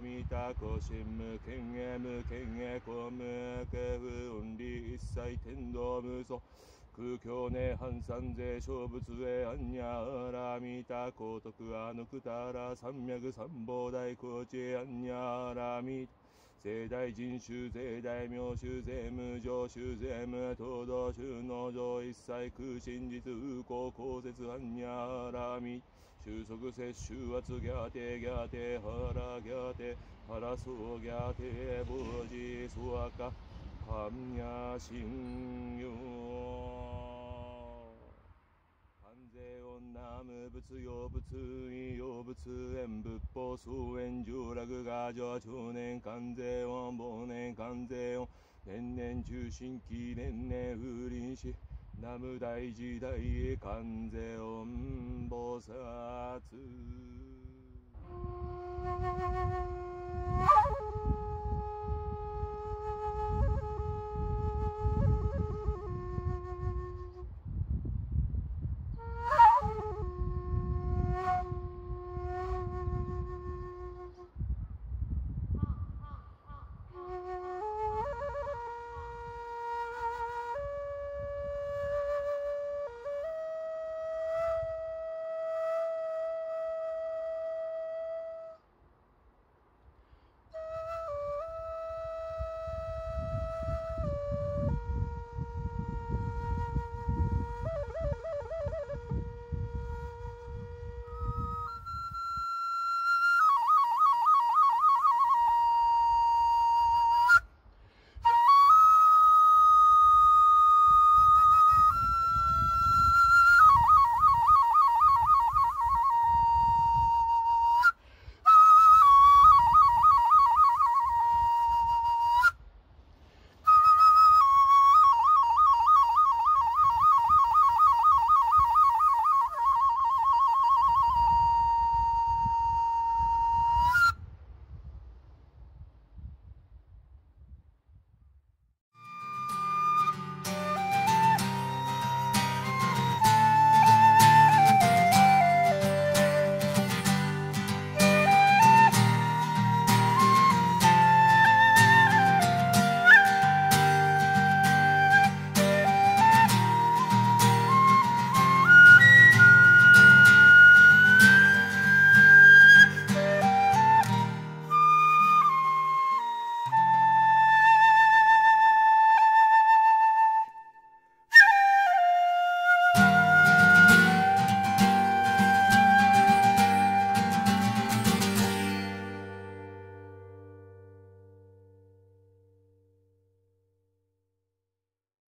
弥陀古神無権へ無権へ公無形不運理一切天道無双空境内半三世小仏へアンニャーラミタ高徳アヌクタラ三脈三宝大高知アンニャーラミタ。聖大人種聖大名種税無常種税無東道種農場一切空真実空行公説アンニャーラミ収束摂取圧ギャテギャテハラギャテハラソギャテボジスワカハンヤシンヨ関税女無物用物異用物縁仏法数縁十楽が上中年関税音忘年関税音年々中心期年々風林し南無大時代観世音菩薩